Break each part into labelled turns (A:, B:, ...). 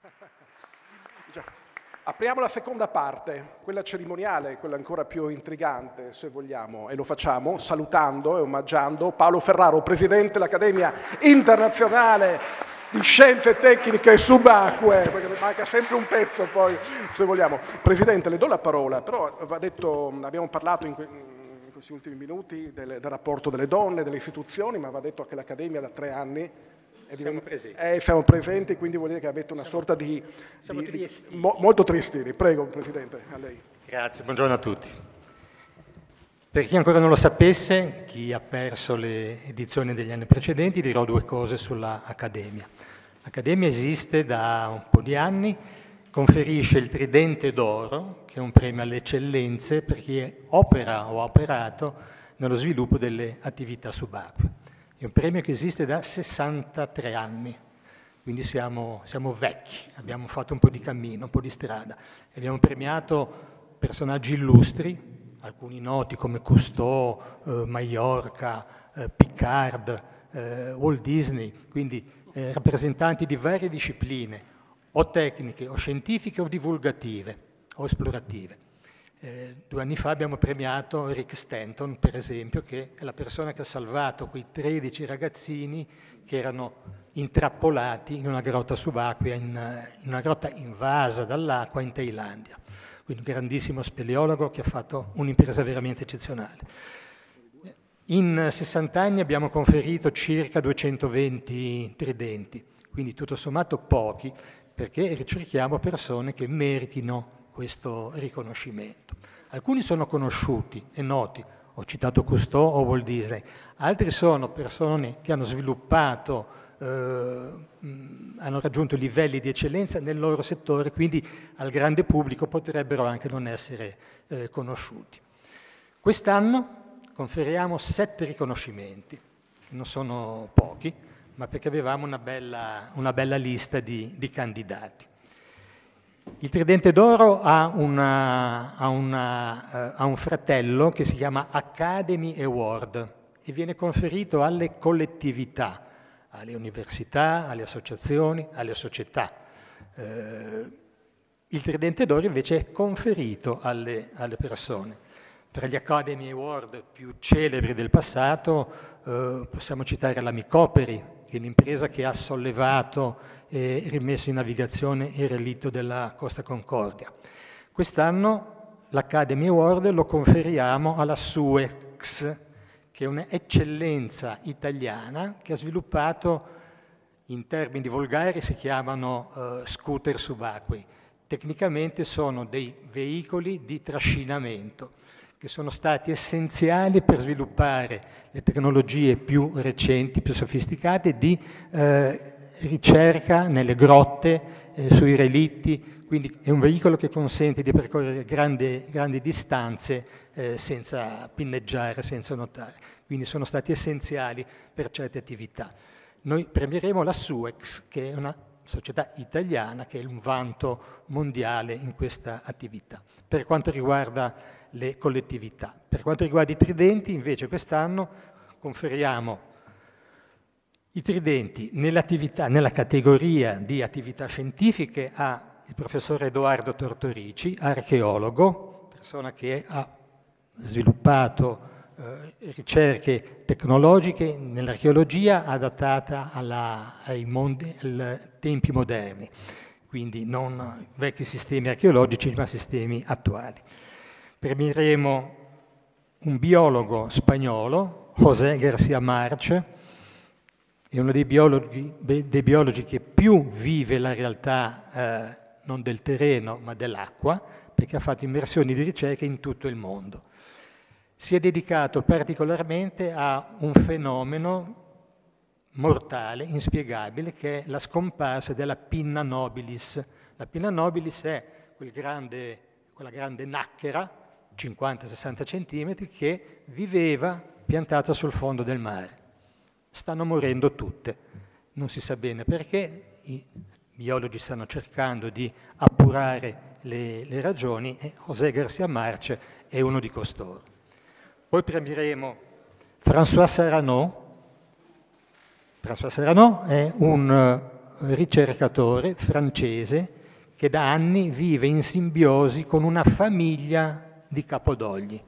A: Apriamo la seconda parte, quella cerimoniale, quella ancora più intrigante, se vogliamo, e lo facciamo salutando e omaggiando Paolo Ferraro, presidente dell'Accademia Internazionale di Scienze Tecniche Subacquee, perché manca sempre un pezzo poi, se vogliamo. Presidente, le do la parola, però va detto, abbiamo parlato in, que- in questi ultimi minuti del, del rapporto delle donne, delle istituzioni, ma va detto che l'Accademia da tre anni
B: siamo presenti.
A: Eh, siamo presenti, quindi vuol dire che avete una siamo, sorta di...
B: Siamo
A: di,
B: triestini.
A: Di, mo, molto tristini. Prego, Presidente, a lei.
B: Grazie, buongiorno a tutti. Per chi ancora non lo sapesse, chi ha perso le edizioni degli anni precedenti, dirò due cose sulla Accademia. L'Accademia esiste da un po' di anni, conferisce il Tridente d'Oro, che è un premio alle eccellenze per chi opera o ha operato nello sviluppo delle attività subacquee. È un premio che esiste da 63 anni, quindi siamo, siamo, vecchi, abbiamo fatto un po' di cammino, un po' di strada. Abbiamo premiato personaggi illustri, alcuni noti come Cousteau, eh, Mallorca, eh, Picard, eh, Walt Disney, quindi eh, rappresentanti di varie discipline, o tecniche, o scientifiche, o divulgative, o esplorative. Eh, due anni fa abbiamo premiato Rick Stanton, per esempio, che è la persona che ha salvato quei 13 ragazzini che erano intrappolati in una grotta subacquea, in, in una grotta invasa dall'acqua in Thailandia. Quindi un grandissimo speleologo che ha fatto un'impresa veramente eccezionale. In 60 anni abbiamo conferito circa 220 tridenti, quindi tutto sommato pochi, perché ricerchiamo persone che meritino questo riconoscimento. Alcuni sono conosciuti e noti, ho citato Cousteau o Walt Disney, altri sono persone che hanno sviluppato, eh, hanno raggiunto livelli di eccellenza nel loro settore, quindi al grande pubblico potrebbero anche non essere eh, conosciuti. Quest'anno conferiamo sette riconoscimenti, non sono pochi, ma perché avevamo una bella, una bella lista di, di candidati. Il Tridente d'Oro ha, una, ha, una, uh, ha, un fratello che si chiama Academy Award e viene conferito alle collettività, alle università, alle associazioni, alle società. Uh, il Tridente d'Oro invece è conferito alle, alle, persone. Tra gli Academy Award più celebri del passato uh, possiamo citare la Micoperi, che è un'impresa che ha sollevato e rimesso in navigazione il relitto della Costa Concordia. Quest'anno l'Academy Award lo conferiamo alla Suex, che è un'eccellenza italiana che ha sviluppato in termini volgari si chiamano uh, scooter subacquei. Tecnicamente sono dei veicoli di trascinamento che sono stati essenziali per sviluppare le tecnologie più recenti, più sofisticate di eh, ricerca nelle grotte, eh, sui relitti, quindi è un veicolo che consente di percorrere grandi, grandi distanze eh, senza pinneggiare, senza notare. Quindi sono stati essenziali per certe attività. Noi premieremo la Suex, che è una società italiana che è un vanto mondiale in questa attività. Per quanto riguarda le collettività. Per quanto riguarda i tridenti, invece quest'anno conferiamo i tridenti nella categoria di attività scientifiche ha il professor Edoardo Tortorici, archeologo, persona che ha sviluppato eh, ricerche tecnologiche nell'archeologia adattata alla, ai, mondi, ai tempi moderni, quindi non vecchi sistemi archeologici ma sistemi attuali. Premieremo un biologo spagnolo, José García March, è uno dei biologi, dei biologi, che più vive la realtà eh, non del terreno ma dell'acqua, perché ha fatto immersioni di ricerca in tutto il mondo. Si è dedicato particolarmente a un fenomeno mortale, inspiegabile, che è la scomparsa della pinna nobilis. La pinna nobilis è quel grande, quella grande nacchera, 50-60 cm, che viveva piantata sul fondo del mare stanno morendo tutte. Non si sa bene perché, i biologi stanno cercando di appurare le, le ragioni e José Garcia Marce è uno di costoro. Poi premieremo François Serrano. François Serrano è un ricercatore francese che da anni vive in simbiosi con una famiglia di capodogli.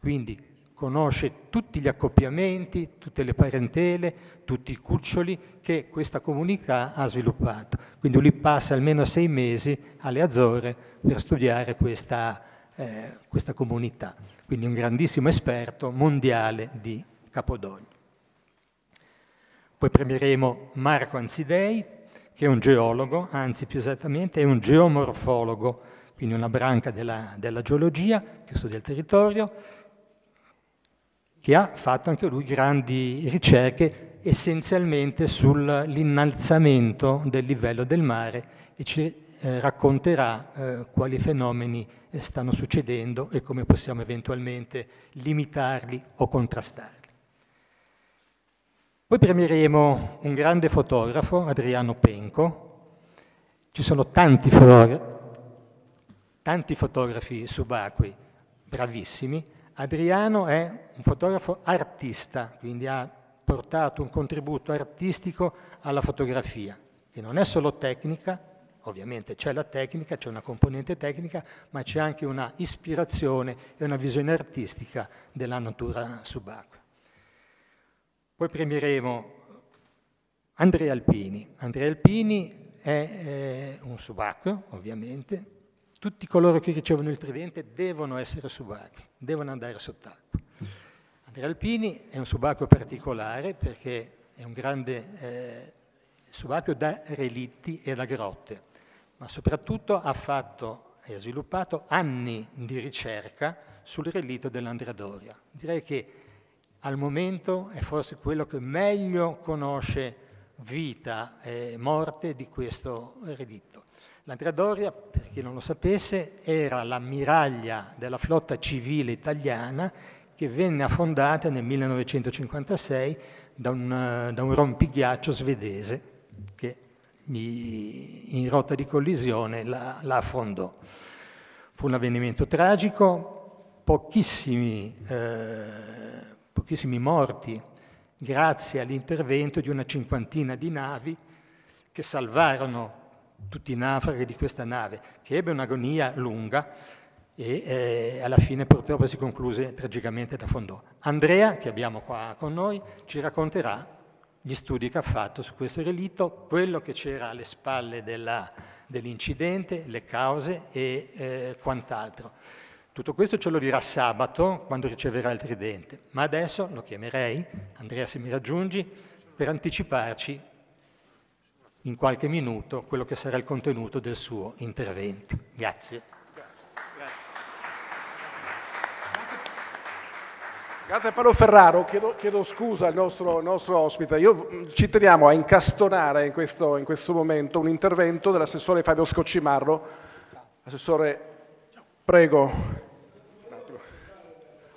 B: Quindi conosce tutti gli accoppiamenti, tutte le parentele, tutti i cuccioli che questa comunità ha sviluppato. Quindi lui passa almeno sei mesi alle Azzorre per studiare questa, eh, questa comunità. Quindi un grandissimo esperto mondiale di capodogli. Poi premieremo Marco Anzidei, che è un geologo, anzi più esattamente è un geomorfologo, quindi una branca della, della geologia che studia il territorio, che ha fatto anche lui grandi ricerche essenzialmente sull'innalzamento del livello del mare e ci eh, racconterà eh, quali fenomeni eh, stanno succedendo e come possiamo eventualmente limitarli o contrastarli. Poi premieremo un grande fotografo, Adriano Penco. Ci sono tanti, tanti fotografi subacquei, bravissimi, Adriano è un fotografo artista, quindi ha portato un contributo artistico alla fotografia, che non è solo tecnica, ovviamente c'è la tecnica, c'è una componente tecnica, ma c'è anche una ispirazione e una visione artistica della natura subacquea. Poi premieremo Andrea Alpini. Andrea Alpini è eh, un subacqueo, ovviamente, tutti coloro che ricevono il tridente devono essere subacquei, devono andare sott'acqua. Andrea Alpini è un subacqueo particolare perché è un grande eh, subacqueo da relitti e da grotte, ma soprattutto ha fatto e ha sviluppato anni di ricerca sul relitto dell'Andrea Doria. Direi che al momento è forse quello che meglio conosce vita e morte di questo relitto. L'Andrea Doria, per chi non lo sapesse, era l'ammiraglia della flotta civile italiana che venne affondata nel 1956 da un, da un rompighiaccio svedese che in rotta di collisione la, la affondò. Fu un avvenimento tragico, pochissimi, eh, pochissimi morti grazie all'intervento di una cinquantina di navi che salvarono tutti i naufraghi di questa nave, che ebbe un'agonia lunga e eh, alla fine purtroppo si concluse tragicamente da Fondò. Andrea, che abbiamo qua con noi, ci racconterà gli studi che ha fatto su questo relitto, quello che c'era alle spalle della, dell'incidente, le cause e eh, quant'altro. Tutto questo ce lo dirà sabato quando riceverà il tridente, ma adesso lo chiamerei, Andrea se mi raggiungi, per anticiparci in qualche minuto quello che sarà il contenuto del suo intervento. Grazie.
A: Grazie a Paolo Ferraro, chiedo, chiedo scusa al nostro, nostro, ospite. Io mm, ci teniamo a incastonare in questo, in questo momento un intervento dell'assessore Fabio Scoccimarro. Assessore, prego.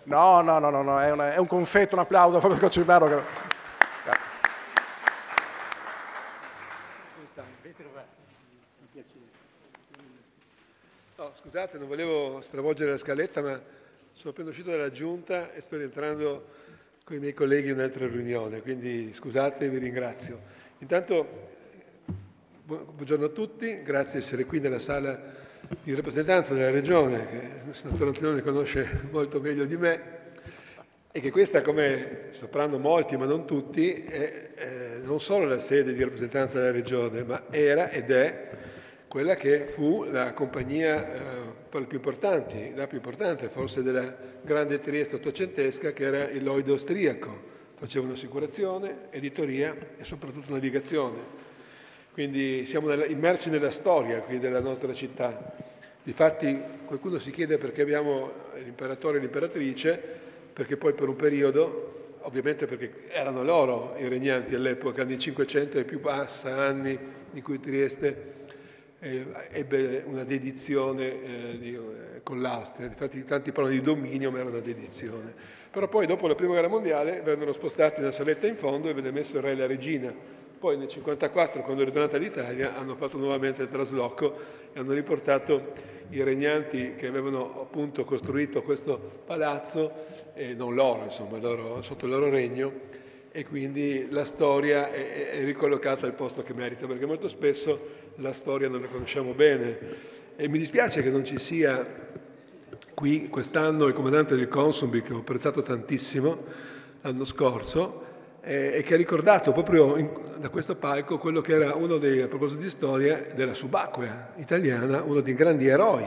A: No, no, no, no, no è, una, è, un confetto, un applauso a Fabio Scoccimarro.
C: Scusate, non volevo stravolgere la scaletta, ma sono appena uscito dalla giunta e sto rientrando con i miei colleghi in un'altra riunione, quindi scusate e vi ringrazio. Intanto, buongiorno a tutti, grazie di essere qui nella sala di rappresentanza della Regione, che il senatore Antonio conosce molto meglio di me, e che questa, come sapranno molti ma non tutti, è eh, non solo la sede di rappresentanza della Regione, ma era ed è quella che fu la compagnia eh, più la più importante forse della grande Trieste ottocentesca che era il Lloyd austriaco, faceva un'assicurazione, editoria e soprattutto navigazione. Quindi siamo immersi nella storia qui della nostra città. Difatti qualcuno si chiede perché abbiamo l'imperatore e l'imperatrice, perché poi per un periodo, ovviamente perché erano loro i regnanti all'epoca, anni 500 e più bassa anni di cui Trieste ebbe una dedizione eh, di, eh, con l'Austria, infatti tanti parlano di dominio ma era una dedizione. Però poi dopo la prima guerra mondiale vennero spostati nella saletta in fondo e venne messo il re e la regina. Poi nel 1954, quando è ritornata all'Italia, hanno fatto nuovamente il trasloco e hanno riportato i regnanti che avevano appunto costruito questo palazzo, e non loro, insomma, loro, sotto il loro regno, e quindi la storia è, è ricollocata al posto che merita, perché molto spesso la storia non la conosciamo bene. E mi dispiace che non ci sia qui quest'anno il comandante del Consumbi che ho apprezzato tantissimo l'anno scorso eh, e che ha ricordato proprio in, da questo palco quello che era uno dei, a proposito di storia, della subacquea italiana, uno dei grandi eroi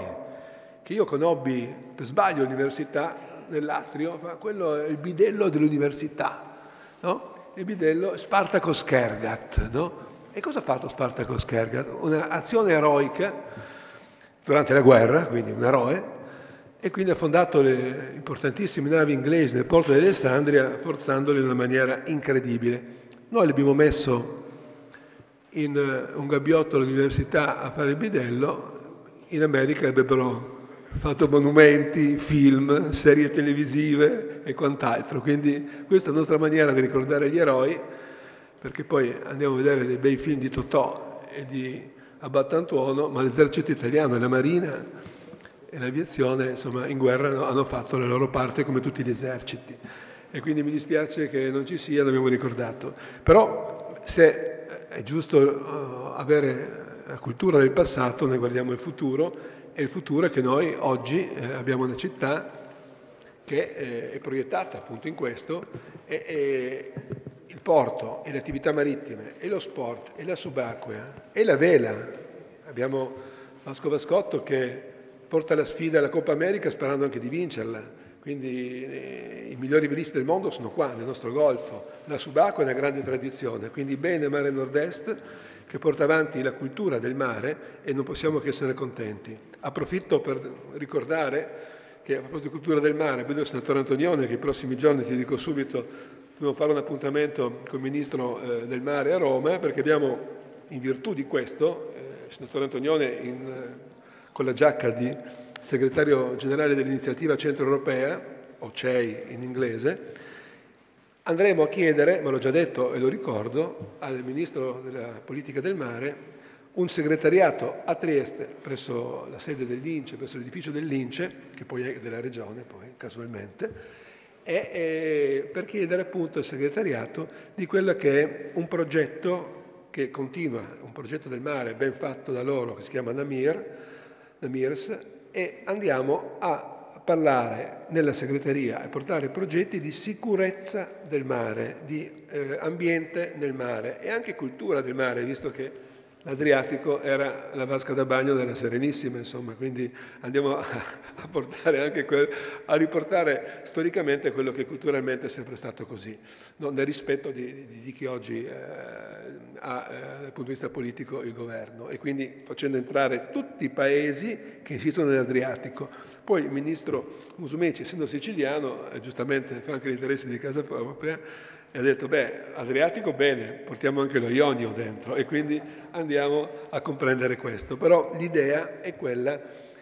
C: che io conobbi per sbaglio all'università nell'atrio, quello è il bidello dell'università no? il bidello Spartaco Skergat. No? E cosa ha fatto Spartaco Skergat? Un'azione eroica durante la guerra, quindi un eroe, e quindi ha fondato le importantissime navi inglesi nel porto di Alessandria, forzandole in una maniera incredibile. Noi l'abbiamo messo in un gabbiotto all'università a fare il bidello, in America avrebbero fatto monumenti, film, serie televisive e quant'altro. Quindi questa è la nostra maniera di ricordare gli eroi, perché poi andiamo a vedere dei bei film di Totò e di Abbattantuono, ma l'esercito italiano e la marina e l'aviazione insomma, in guerra hanno fatto la loro parte come tutti gli eserciti. E quindi mi dispiace che non ci sia, l'abbiamo ricordato. Però se è giusto uh, avere la cultura del passato, noi guardiamo il futuro e il futuro è che noi oggi eh, abbiamo una città che eh, è proiettata appunto in questo e, e il porto e le attività marittime e lo sport e la subacquea e la vela. Abbiamo Vasco Vascotto che porta la sfida alla Coppa America sperando anche di vincerla. Quindi eh, i migliori velisti del mondo sono qua, nel nostro golfo. La subacquea è una grande tradizione, quindi bene Mare Nord-Est che porta avanti la cultura del mare e non possiamo che essere contenti. Approfitto per ricordare che a proposito di cultura del mare, vedo il senatore Antonione che i prossimi giorni, ti dico subito, dobbiamo fare un appuntamento con il Ministro eh, del Mare a Roma perché abbiamo, in virtù di questo, eh, il senatore Antonione in, eh, con la giacca di segretario generale dell'iniziativa centro europea, o CEI in inglese, andremo a chiedere, me l'ho già detto e lo ricordo, al Ministro della Politica del Mare un segretariato a Trieste presso la sede dell'Ince, presso l'edificio dell'Ince, che poi è della regione, poi casualmente, e, e per chiedere appunto al segretariato di quello che è un progetto che continua, un progetto del mare ben fatto da loro che si chiama Namir, Namirs, e andiamo a parlare nella segreteria e portare progetti di sicurezza del mare, di eh, ambiente nel mare e anche cultura del mare, visto che L'Adriatico era la vasca da bagno della Serenissima, insomma, quindi andiamo a, a, quel, a riportare storicamente quello che culturalmente è sempre stato così, no, nel rispetto di, di, di chi oggi eh, ha eh, dal punto di vista politico il governo e quindi facendo entrare tutti i paesi che esistono nell'Adriatico. Poi il ministro Musumeci, essendo siciliano, eh, giustamente fa anche gli interessi di casa propria, e ha detto, beh, Adriatico bene, portiamo anche lo Ionio dentro e quindi andiamo a comprendere questo. Però l'idea è quella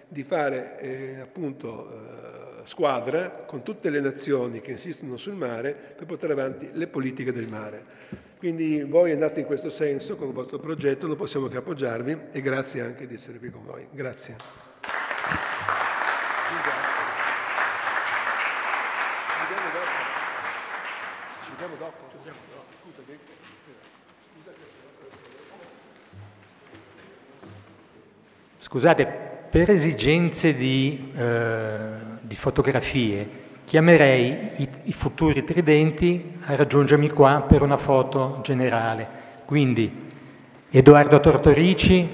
C: di fare eh, appunto eh, squadra con tutte le nazioni che insistono sul mare per portare avanti le politiche del mare. Quindi voi andate in questo senso con il vostro progetto, non possiamo che appoggiarvi e grazie anche di essere qui con voi. Grazie.
B: Scusate, per esigenze di, eh, di fotografie, chiamerei i, i, futuri tridenti a raggiungermi qua per una foto generale. Quindi Edoardo Tortorici,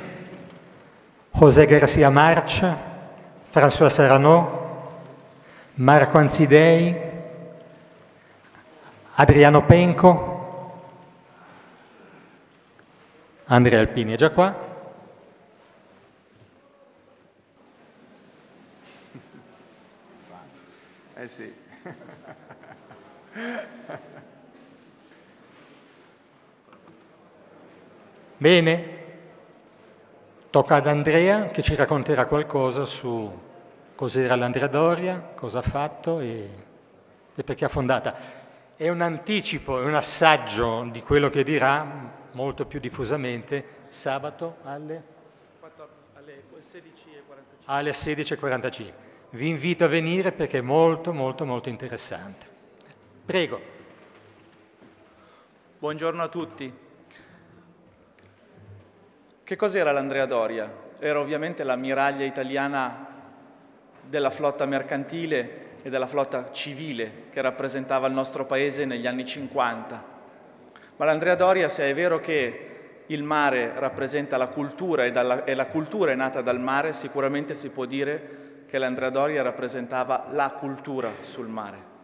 B: José Garcia Marcia, François Serranò, Marco Anzidei, Adriano Penco, Andrea Alpini è già qua.
D: Eh sì.
B: Bene, tocca ad Andrea che ci racconterà qualcosa su cos'era l'Andrea Doria, cosa ha fatto e, e perché ha fondata. È un anticipo, è un assaggio di quello che dirà molto più diffusamente sabato alle, alle 16.45. Alle 16.45 vi invito a venire perché è molto molto molto interessante. Prego.
D: Buongiorno a tutti. Che cos'era l'Andrea Doria? Era ovviamente l'ammiraglia italiana della flotta mercantile e della flotta civile che rappresentava il nostro paese negli anni 50. Ma l'Andrea Doria, se è vero che il mare rappresenta la cultura e, dalla, e la cultura è nata dal mare, sicuramente si può dire che l'Andrea Doria rappresentava la cultura sul mare.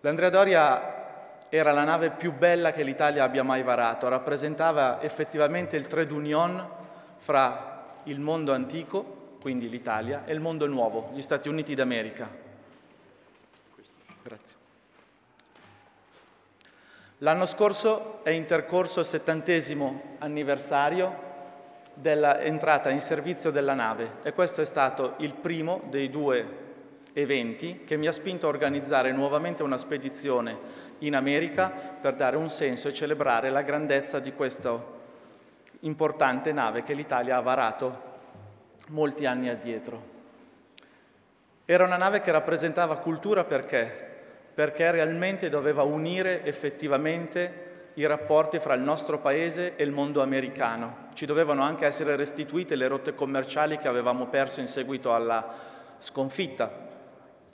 D: L'Andrea Doria era la nave più bella che l'Italia abbia mai varato, rappresentava effettivamente il trade union fra il mondo antico, quindi l'Italia, e il mondo nuovo, gli Stati Uniti d'America. Grazie. L'anno scorso è intercorso il settantesimo anniversario dell'entrata in servizio della nave e questo è stato il primo dei due eventi che mi ha spinto a organizzare nuovamente una spedizione in America per dare un senso e celebrare la grandezza di questa importante nave che l'Italia ha varato molti anni addietro. Era una nave che rappresentava cultura perché? Perché realmente doveva unire effettivamente i rapporti fra il nostro paese e il mondo americano. Ci dovevano anche essere restituite le rotte commerciali che avevamo perso in seguito alla sconfitta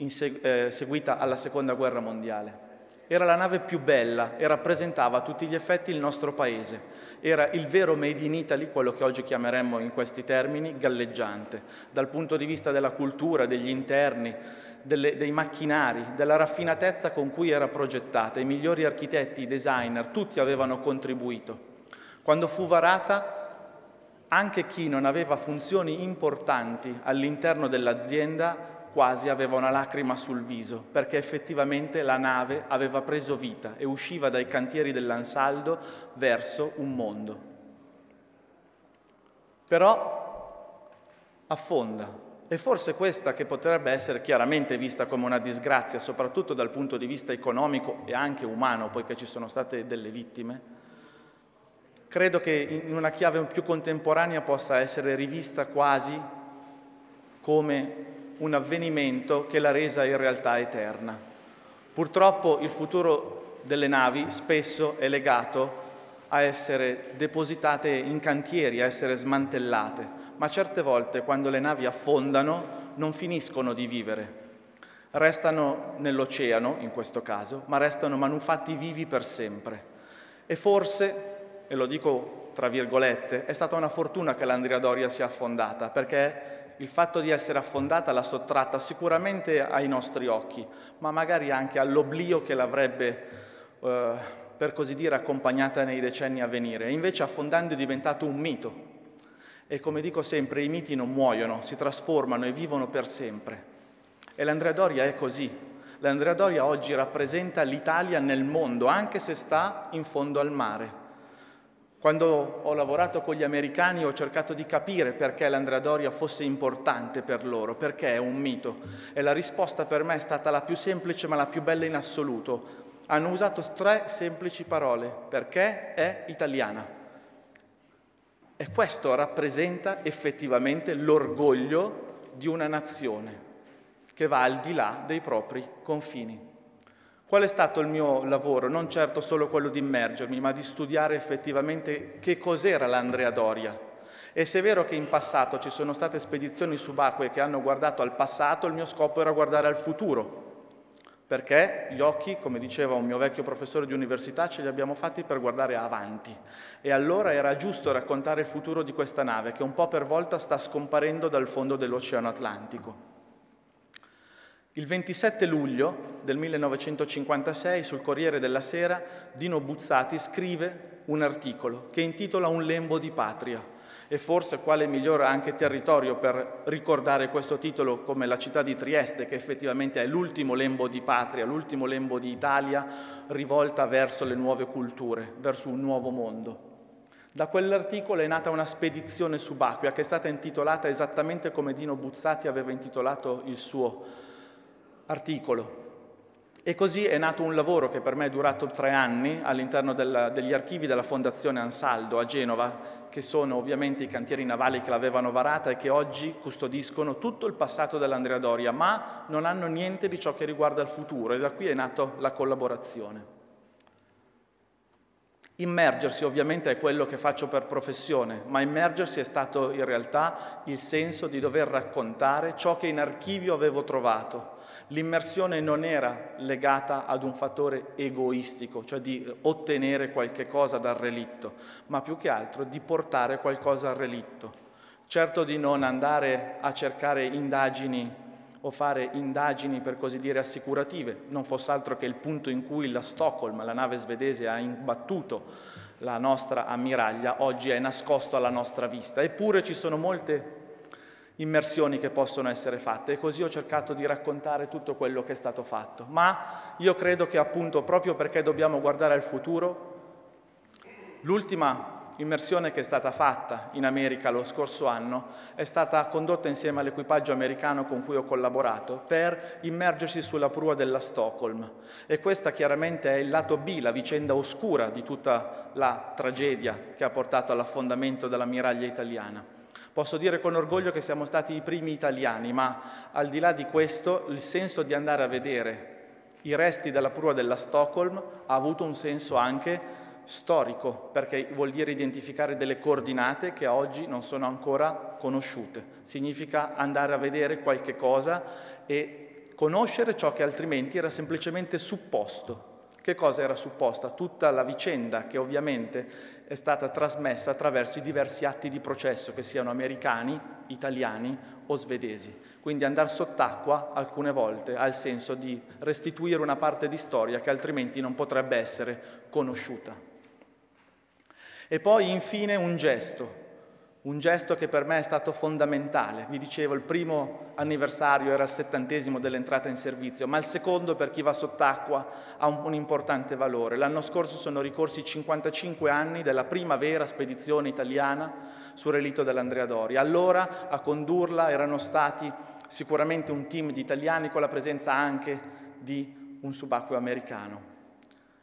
D: seg- eh, seguita alla Seconda Guerra Mondiale. Era la nave più bella e rappresentava a tutti gli effetti il nostro paese. Era il vero Made in Italy, quello che oggi chiameremmo in questi termini galleggiante, dal punto di vista della cultura, degli interni, delle, dei macchinari, della raffinatezza con cui era progettata. I migliori architetti, i designer, tutti avevano contribuito. Quando fu varata, anche chi non aveva funzioni importanti all'interno dell'azienda quasi aveva una lacrima sul viso, perché effettivamente la nave aveva preso vita e usciva dai cantieri dell'Ansaldo verso un mondo. Però affonda. E forse questa, che potrebbe essere chiaramente vista come una disgrazia, soprattutto dal punto di vista economico e anche umano, poiché ci sono state delle vittime, credo che in una chiave più contemporanea possa essere rivista quasi come un avvenimento che l'ha resa in realtà eterna. Purtroppo il futuro delle navi spesso è legato a essere depositate in cantieri, a essere smantellate, ma certe volte quando le navi affondano non finiscono di vivere, restano nell'oceano in questo caso, ma restano manufatti vivi per sempre. E forse, e lo dico tra virgolette, è stata una fortuna che l'Andria Doria sia affondata, perché il fatto di essere affondata l'ha sottratta sicuramente ai nostri occhi, ma magari anche all'oblio che l'avrebbe, eh, per così dire, accompagnata nei decenni a venire. Invece affondando è diventato un mito. E come dico sempre, i miti non muoiono, si trasformano e vivono per sempre. E l'Andrea Doria è così. L'Andrea Doria oggi rappresenta l'Italia nel mondo, anche se sta in fondo al mare. Quando ho lavorato con gli americani ho cercato di capire perché l'Andrea Doria fosse importante per loro, perché è un mito. E la risposta per me è stata la più semplice ma la più bella in assoluto. Hanno usato tre semplici parole, perché è italiana. E questo rappresenta effettivamente l'orgoglio di una nazione che va al di là dei propri confini. Qual è stato il mio lavoro? Non certo solo quello di immergermi, ma di studiare effettivamente che cos'era l'Andrea Doria. E se è vero che in passato ci sono state spedizioni subacquee che hanno guardato al passato, il mio scopo era guardare al futuro, perché gli occhi, come diceva un mio vecchio professore di università, ce li abbiamo fatti per guardare avanti. E allora era giusto raccontare il futuro di questa nave che un po' per volta sta scomparendo dal fondo dell'Oceano Atlantico. Il 27 luglio del 1956 sul Corriere della Sera Dino Buzzati scrive un articolo che intitola Un lembo di patria e forse quale migliore anche territorio per ricordare questo titolo come la città di Trieste che effettivamente è l'ultimo lembo di patria, l'ultimo lembo di Italia rivolta verso le nuove culture, verso un nuovo mondo. Da quell'articolo è nata una spedizione subacquea che è stata intitolata esattamente come Dino Buzzati aveva intitolato il suo articolo. E così è nato un lavoro che per me è durato tre anni all'interno del, degli archivi della Fondazione Ansaldo a Genova, che sono ovviamente i cantieri navali che l'avevano varata e che oggi custodiscono tutto il passato dell'Andrea Doria, ma non hanno niente di ciò che riguarda il futuro e da qui è nata la collaborazione. Immergersi ovviamente è quello che faccio per professione, ma immergersi è stato in realtà il senso di dover raccontare ciò che in archivio avevo trovato L'immersione non era legata ad un fattore egoistico, cioè di ottenere qualche cosa dal relitto, ma più che altro di portare qualcosa al relitto. Certo di non andare a cercare indagini o fare indagini per così dire assicurative, non fosse altro che il punto in cui la Stockholm, la nave svedese, ha imbattuto la nostra ammiraglia, oggi è nascosto alla nostra vista. Eppure ci sono molte immersioni che possono essere fatte e così ho cercato di raccontare tutto quello che è stato fatto. Ma io credo che appunto proprio perché dobbiamo guardare al futuro, l'ultima immersione che è stata fatta in America lo scorso anno è stata condotta insieme all'equipaggio americano con cui ho collaborato per immergersi sulla prua della Stockholm e questa chiaramente è il lato B, la vicenda oscura di tutta la tragedia che ha portato all'affondamento dell'ammiraglia italiana. Posso dire con orgoglio che siamo stati i primi italiani, ma al di là di questo il senso di andare a vedere i resti della prua della Stockholm ha avuto un senso anche storico, perché vuol dire identificare delle coordinate che oggi non sono ancora conosciute. Significa andare a vedere qualche cosa e conoscere ciò che altrimenti era semplicemente supposto. Che cosa era supposta? Tutta la vicenda che ovviamente è stata trasmessa attraverso i diversi atti di processo, che siano americani, italiani o svedesi. Quindi andare sott'acqua alcune volte ha il senso di restituire una parte di storia che altrimenti non potrebbe essere conosciuta. E poi infine un gesto, un gesto che per me è stato fondamentale. Vi dicevo, il primo anniversario era il settantesimo dell'entrata in servizio, ma il secondo per chi va sott'acqua ha un, un importante valore. L'anno scorso sono ricorsi 55 anni della prima vera spedizione italiana sul relitto dell'Andrea Doria. Allora a condurla erano stati sicuramente un team di italiani con la presenza anche di un subacqueo americano.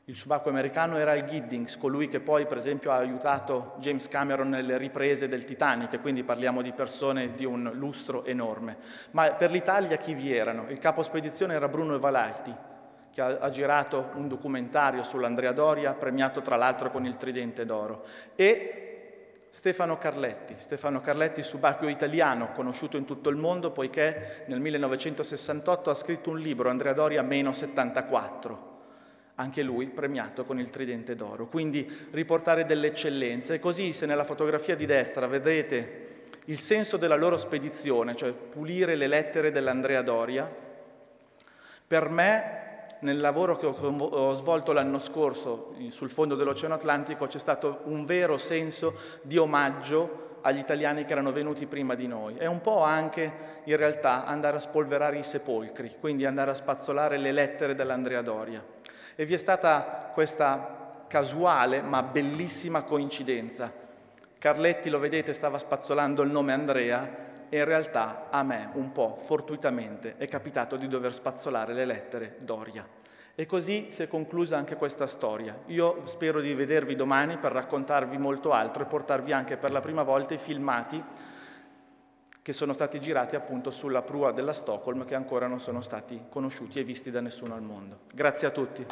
D: Il subacqueo americano era il Giddings, colui che poi per esempio ha aiutato James Cameron nelle riprese del Titanic, quindi parliamo di persone di un lustro enorme. Ma per l'Italia chi vi erano? Il capo spedizione era Bruno Evalati, che ha, ha girato un documentario sull'Andrea Doria, premiato tra l'altro con il Tridente d'Oro, e Stefano Carletti, Stefano Carletti, subacqueo italiano, conosciuto in tutto il mondo poiché nel 1968 ha scritto un libro, Andrea Doria meno 74, anche lui premiato con il tridente d'oro. Quindi riportare delle eccellenze. E così se nella fotografia di destra vedete il senso della loro spedizione, cioè pulire le lettere dell'Andrea Doria, per me nel lavoro che ho, svolto l'anno scorso sul fondo dell'Oceano Atlantico c'è stato un vero senso di omaggio agli italiani che erano venuti prima di noi e un po' anche in realtà andare a spolverare i sepolcri, quindi andare a spazzolare le lettere dell'Andrea Doria. E vi è stata questa casuale ma bellissima coincidenza. Carletti, lo vedete, stava spazzolando il nome Andrea e in realtà a me, un po' fortuitamente, è capitato di dover spazzolare le lettere Doria. E così si è conclusa anche questa storia. Io spero di vedervi domani per raccontarvi molto altro e portarvi anche per la prima volta i filmati che sono stati girati appunto sulla prua della Stockholm che ancora non sono stati conosciuti e visti da nessuno al mondo. Grazie a tutti.